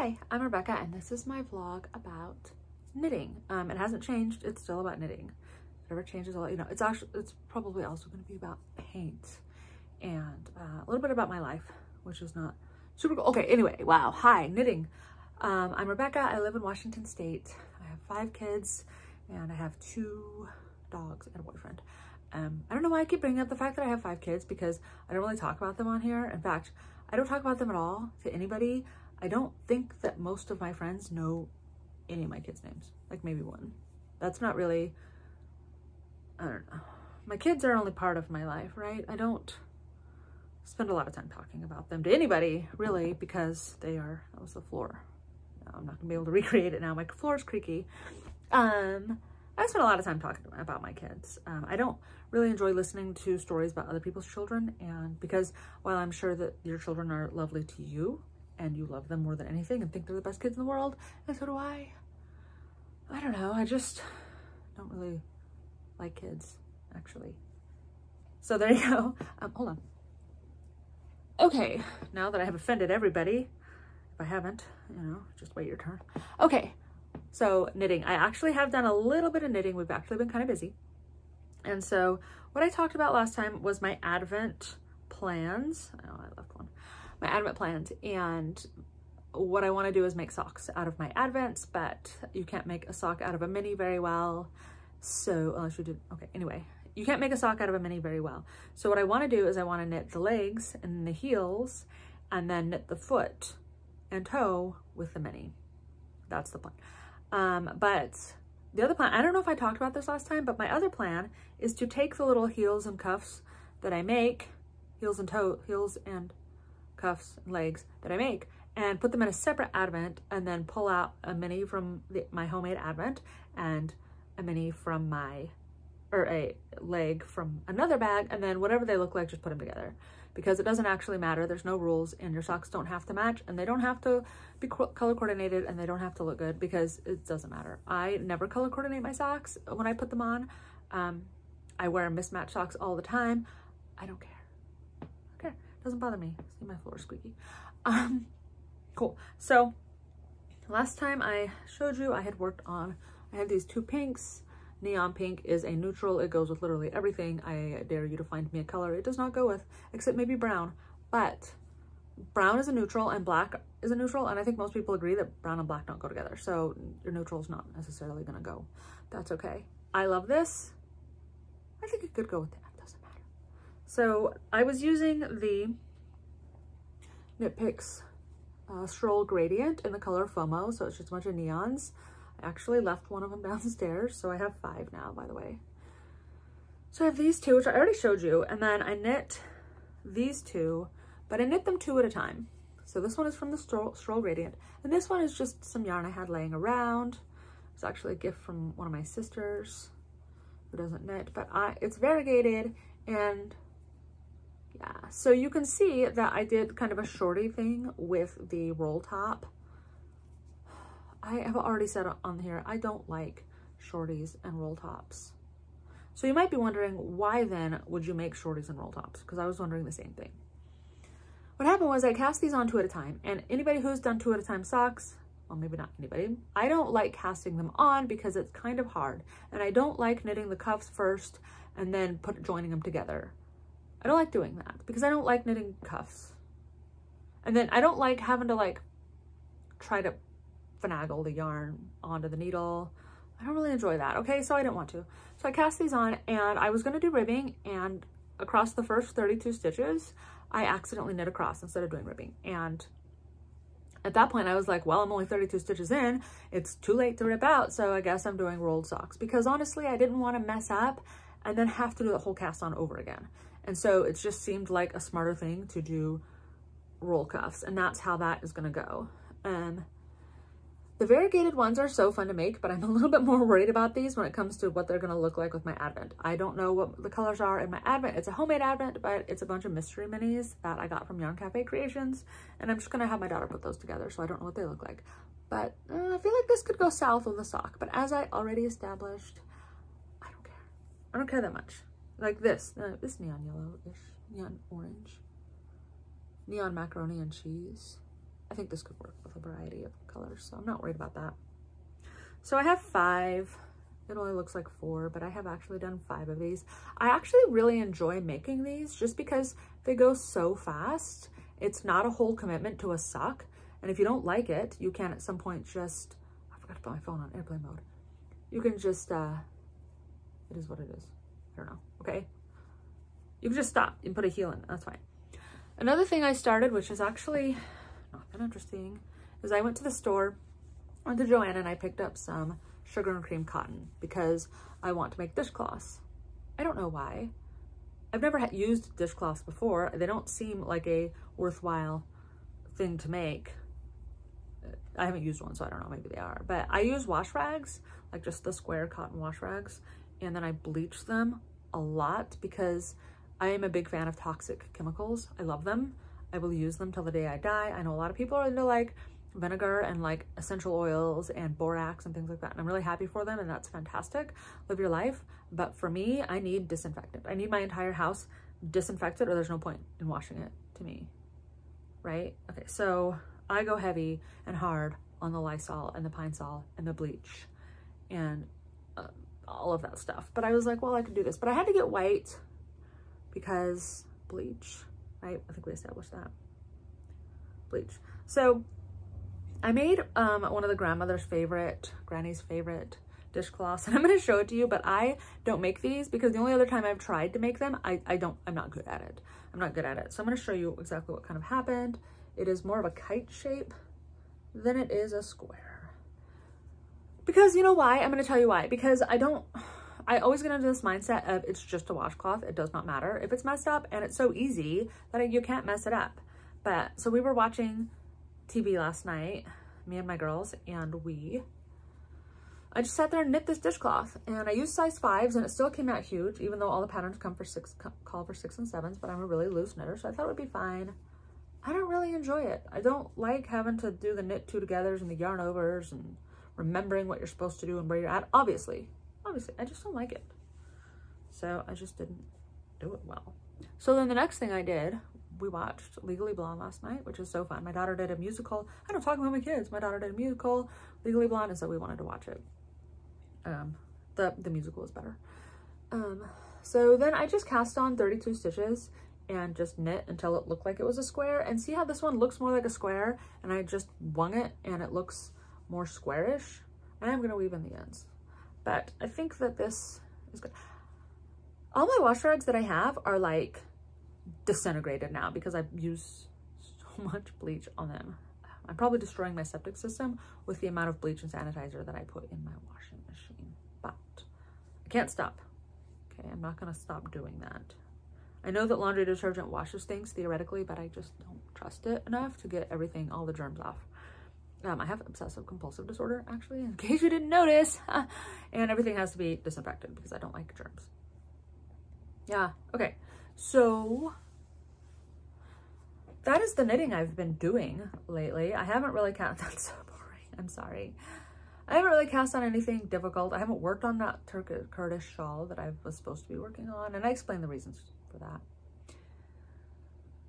Hi, I'm Rebecca and this is my vlog about knitting. Um, it hasn't changed, it's still about knitting. Whatever changes, I'll let you know. It's actually, it's probably also gonna be about paint and uh, a little bit about my life, which is not super cool. Okay, anyway, wow, hi, knitting. Um, I'm Rebecca, I live in Washington State. I have five kids and I have two dogs and a boyfriend. Um, I don't know why I keep bringing up the fact that I have five kids because I don't really talk about them on here. In fact, I don't talk about them at all to anybody. I don't think that most of my friends know any of my kids' names, like maybe one. That's not really, I don't know. My kids are only part of my life, right? I don't spend a lot of time talking about them to anybody, really, because they are, that was the floor. No, I'm not gonna be able to recreate it now. My floor is creaky. Um, I spend a lot of time talking about my kids. Um, I don't really enjoy listening to stories about other people's children and because while I'm sure that your children are lovely to you and you love them more than anything and think they're the best kids in the world, and so do I, I don't know, I just don't really like kids, actually. So there you go. Um, hold on. Okay, now that I have offended everybody, if I haven't, you know, just wait your turn. Okay, so knitting. I actually have done a little bit of knitting. We've actually been kind of busy. And so what I talked about last time was my Advent plans. Oh, I love one. My Advent plans. And what I want to do is make socks out of my Advents, but you can't make a sock out of a mini very well. So unless you did, okay, anyway, you can't make a sock out of a mini very well. So what I want to do is I want to knit the legs and the heels and then knit the foot and toe with the mini. That's the plan. Um, but the other plan, I don't know if I talked about this last time, but my other plan is to take the little heels and cuffs that I make, heels and toe, heels and cuffs and legs that I make, and put them in a separate advent and then pull out a mini from the, my homemade advent and a mini from my, or a leg from another bag, and then whatever they look like, just put them together because it doesn't actually matter. There's no rules and your socks don't have to match and they don't have to be color coordinated and they don't have to look good because it doesn't matter. I never color coordinate my socks when I put them on. Um, I wear mismatched socks all the time. I don't care. Doesn't bother me. See my floor squeaky. Um, cool. So last time I showed you, I had worked on, I had these two pinks Neon pink is a neutral. It goes with literally everything. I dare you to find me a color it does not go with, except maybe brown. But brown is a neutral and black is a neutral. And I think most people agree that brown and black don't go together. So your neutral is not necessarily going to go. That's okay. I love this. I think it could go with that. So I was using the Knit Picks uh, Stroll Gradient in the color FOMO. So it's just a bunch of neons. I actually left one of them downstairs, so I have five now, by the way. So I have these two, which I already showed you, and then I knit these two, but I knit them two at a time. So this one is from the Stroll, Stroll Gradient, and this one is just some yarn I had laying around. It's actually a gift from one of my sisters who doesn't knit, but I, it's variegated and yeah. So you can see that I did kind of a shorty thing with the roll top I have already said on here, I don't like shorties and roll tops. So you might be wondering, why then would you make shorties and roll tops? Because I was wondering the same thing. What happened was I cast these on two at a time, and anybody who's done two at a time socks, well, maybe not anybody, I don't like casting them on because it's kind of hard. And I don't like knitting the cuffs first and then put joining them together. I don't like doing that because I don't like knitting cuffs. And then I don't like having to like try to finagle the yarn onto the needle. I don't really enjoy that. Okay, so I didn't want to. So I cast these on and I was gonna do ribbing and across the first 32 stitches, I accidentally knit across instead of doing ribbing. And at that point I was like, well, I'm only 32 stitches in. It's too late to rip out. So I guess I'm doing rolled socks because honestly, I didn't want to mess up and then have to do the whole cast on over again. And so it just seemed like a smarter thing to do roll cuffs and that's how that is going to go. Um, the variegated ones are so fun to make, but I'm a little bit more worried about these when it comes to what they're going to look like with my Advent. I don't know what the colors are in my Advent. It's a homemade Advent, but it's a bunch of mystery minis that I got from Yarn Cafe Creations, and I'm just going to have my daughter put those together, so I don't know what they look like. But uh, I feel like this could go south with the sock, but as I already established, I don't care. I don't care that much. Like this, uh, this neon yellow-ish, neon orange, neon macaroni and cheese. I think this could work with a variety of colors, so I'm not worried about that. So I have five. It only looks like four, but I have actually done five of these. I actually really enjoy making these just because they go so fast. It's not a whole commitment to a sock. And if you don't like it, you can at some point just, I forgot to put my phone on airplane mode. You can just, uh, it is what it is. Don't know, okay? You can just stop and put a heel in, that's fine. Another thing I started, which is actually not that interesting, is I went to the store, went to Joann and I picked up some sugar and cream cotton because I want to make dishcloths. I don't know why. I've never had used dishcloths before. They don't seem like a worthwhile thing to make. I haven't used one, so I don't know, maybe they are. But I use wash rags, like just the square cotton wash rags, and then I bleach them a lot because I am a big fan of toxic chemicals. I love them. I will use them till the day I die. I know a lot of people are into like vinegar and like essential oils and borax and things like that. And I'm really happy for them and that's fantastic. Live your life. But for me, I need disinfectant. I need my entire house disinfected or there's no point in washing it to me. Right? Okay, so I go heavy and hard on the Lysol and the Pine Sol and the bleach and uh, all of that stuff. But I was like, well, I could do this. But I had to get white because bleach, right? I think we established that. Bleach. So I made um, one of the grandmother's favorite, granny's favorite dishcloths and I'm going to show it to you, but I don't make these because the only other time I've tried to make them, I, I don't, I'm not good at it. I'm not good at it. So I'm going to show you exactly what kind of happened. It is more of a kite shape than it is a square. Because you know why? I'm going to tell you why. Because I don't, I always get into this mindset of it's just a washcloth. It does not matter if it's messed up and it's so easy that you can't mess it up. But so we were watching TV last night, me and my girls, and we, I just sat there and knit this dishcloth and I used size fives and it still came out huge, even though all the patterns come for six, call for six and sevens, but I'm a really loose knitter. So I thought it would be fine. I don't really enjoy it. I don't like having to do the knit two togethers and the yarn overs and remembering what you're supposed to do and where you're at. Obviously, obviously, I just don't like it. So I just didn't do it well. So then the next thing I did, we watched Legally Blonde last night, which is so fun. My daughter did a musical. I don't talk about my kids. My daughter did a musical, Legally Blonde, and so we wanted to watch it. Um, the, the musical is better. Um, so then I just cast on 32 stitches and just knit until it looked like it was a square. And see how this one looks more like a square? And I just wung it and it looks more squarish. I'm going to weave in the ends but I think that this is good. All my wash rags that I have are like disintegrated now because I've used so much bleach on them. I'm probably destroying my septic system with the amount of bleach and sanitizer that I put in my washing machine, but I can't stop. Okay, I'm not gonna stop doing that. I know that laundry detergent washes things theoretically, but I just don't trust it enough to get everything, all the germs off. Um, I have obsessive compulsive disorder, actually, in case you didn't notice. and everything has to be disinfected because I don't like germs. Yeah, okay. So that is the knitting I've been doing lately. I haven't really cast, that's so boring, I'm sorry. I haven't really cast on anything difficult. I haven't worked on that Turkish Kurdish shawl that I was supposed to be working on, and I explained the reasons for that.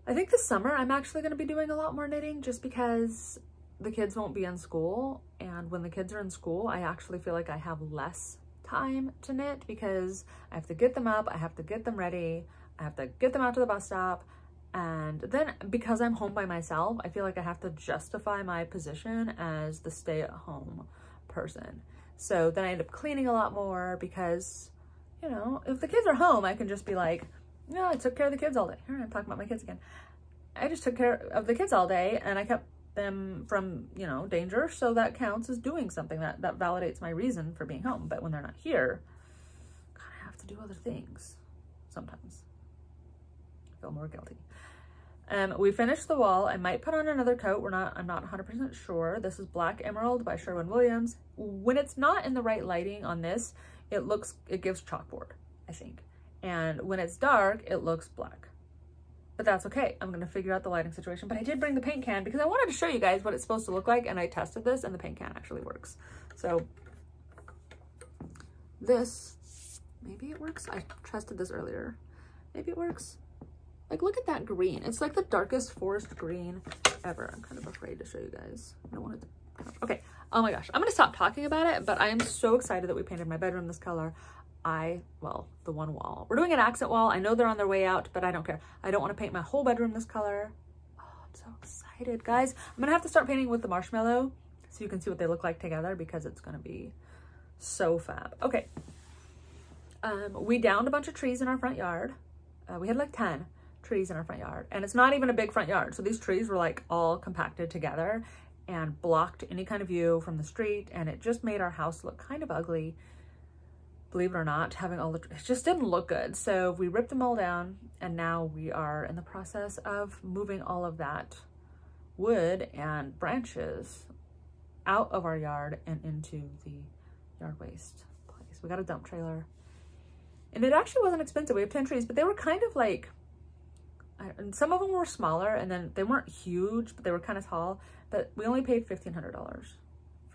I think this summer I'm actually going to be doing a lot more knitting just because the kids won't be in school and when the kids are in school I actually feel like I have less time to knit because I have to get them up, I have to get them ready, I have to get them out to the bus stop and then because I'm home by myself I feel like I have to justify my position as the stay-at-home person. So then I end up cleaning a lot more because you know if the kids are home I can just be like no I took care of the kids all day. Here I'm talking about my kids again. I just took care of the kids all day and I kept them from, you know, danger. So that counts as doing something that, that validates my reason for being home. But when they're not here, God, I have to do other things sometimes. I feel more guilty. Um, we finished the wall. I might put on another coat. We're not, I'm not 100% sure. This is Black Emerald by Sherwin-Williams. When it's not in the right lighting on this, it looks, it gives chalkboard, I think. And when it's dark, it looks black but that's okay. I'm gonna figure out the lighting situation. But I did bring the paint can because I wanted to show you guys what it's supposed to look like and I tested this and the paint can actually works. So this, maybe it works. I tested this earlier. Maybe it works. Like, look at that green. It's like the darkest forest green ever. I'm kind of afraid to show you guys. I don't want it to, okay. Oh my gosh. I'm going to stop talking about it, but I am so excited that we painted my bedroom this color. I, well, the one wall. We're doing an accent wall. I know they're on their way out, but I don't care. I don't want to paint my whole bedroom this color. Oh, I'm so excited, guys. I'm going to have to start painting with the marshmallow so you can see what they look like together because it's going to be so fab. Okay. Um, we downed a bunch of trees in our front yard. Uh, we had like 10 trees in our front yard and it's not even a big front yard. So these trees were like all compacted together and blocked any kind of view from the street. And it just made our house look kind of ugly. Believe it or not, having all the, it just didn't look good. So we ripped them all down and now we are in the process of moving all of that wood and branches out of our yard and into the yard waste place. We got a dump trailer and it actually wasn't expensive. We have 10 trees, but they were kind of like and some of them were smaller and then they weren't huge, but they were kind of tall, but we only paid $1,500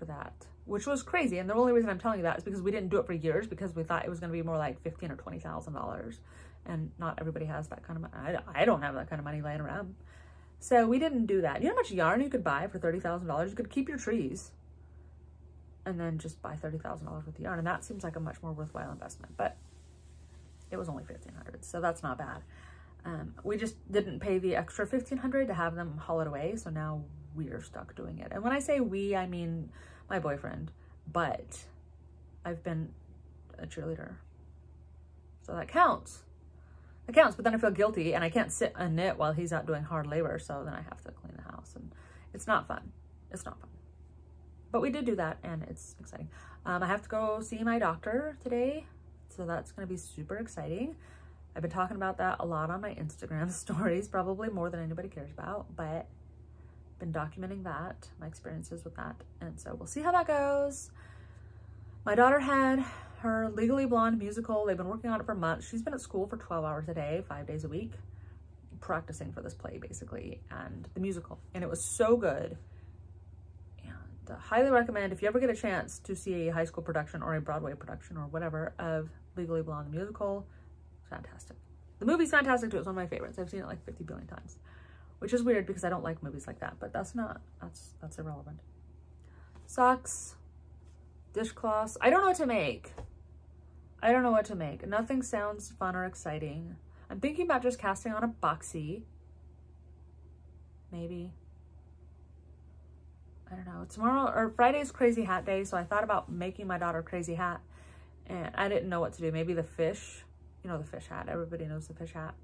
for that, which was crazy. And the only reason I'm telling you that is because we didn't do it for years because we thought it was going to be more like 15 or $20,000 and not everybody has that kind of money. I, I don't have that kind of money laying around. So we didn't do that. You know how much yarn you could buy for $30,000? You could keep your trees and then just buy $30,000 worth of yarn. And that seems like a much more worthwhile investment, but it was only 1500 so that's not bad. Um, we just didn't pay the extra 1500 to have them haul it away. So now we're stuck doing it. And when I say we, I mean my boyfriend, but I've been a cheerleader. So that counts. That counts, but then I feel guilty and I can't sit and knit while he's out doing hard labor. So then I have to clean the house and it's not fun. It's not fun. But we did do that and it's exciting. Um, I have to go see my doctor today. So that's going to be super exciting. I've been talking about that a lot on my Instagram stories, probably more than anybody cares about, but been documenting that, my experiences with that. And so we'll see how that goes. My daughter had her Legally Blonde musical. They've been working on it for months. She's been at school for 12 hours a day, five days a week, practicing for this play basically, and the musical. And it was so good. And uh, highly recommend if you ever get a chance to see a high school production or a Broadway production or whatever of Legally Blonde musical, fantastic. The movie's fantastic too. It's one of my favorites. I've seen it like 50 billion times, which is weird because I don't like movies like that, but that's not, that's, that's irrelevant. Socks, dishcloths. I don't know what to make. I don't know what to make. Nothing sounds fun or exciting. I'm thinking about just casting on a boxy. Maybe. I don't know. Tomorrow or Friday's crazy hat day, so I thought about making my daughter crazy hat and I didn't know what to do. Maybe the fish, you know, the fish hat. Everybody knows the fish hat.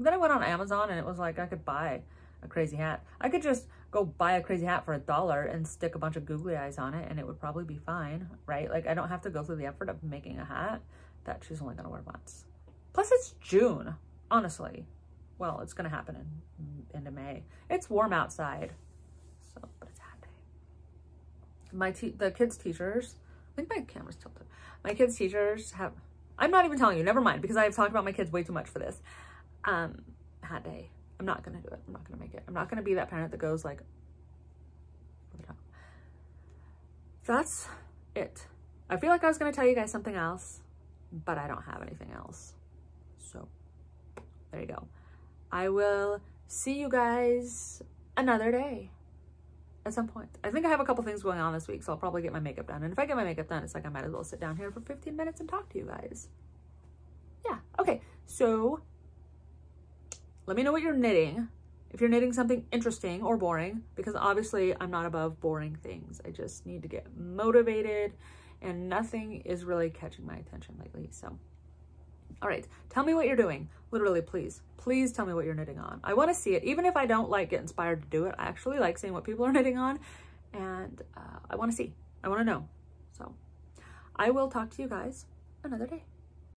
Then I went on Amazon and it was like I could buy a crazy hat. I could just go buy a crazy hat for a dollar and stick a bunch of googly eyes on it and it would probably be fine, right? Like I don't have to go through the effort of making a hat that she's only gonna wear once. Plus it's June, honestly. Well, it's gonna happen in into May. It's warm outside, so, but it's hat day. My, the kids' teachers, I think my camera's tilted. My kids' teachers have, I'm not even telling you, never mind, because I've talked about my kids way too much for this. Um, hat day. I'm not to do it. I'm not to make it. I'm not to be that parent that goes like, that's it. I feel like I was to tell you guys something else, but I don't have anything else. So there you go. I will see you guys another day at some point. I think I have a couple things going on this week, so I'll probably get my makeup done. And if I get my makeup done, it's like I might as well sit down here for 15 minutes and talk to you guys. Yeah, okay. So let me know what you're knitting. If you're knitting something interesting or boring, because obviously I'm not above boring things. I just need to get motivated and nothing is really catching my attention lately. So all right, tell me what you're doing. Literally, please, please tell me what you're knitting on. I want to see it. Even if I don't like get inspired to do it, I actually like seeing what people are knitting on and uh, I want to see, I want to know. So I will talk to you guys another day.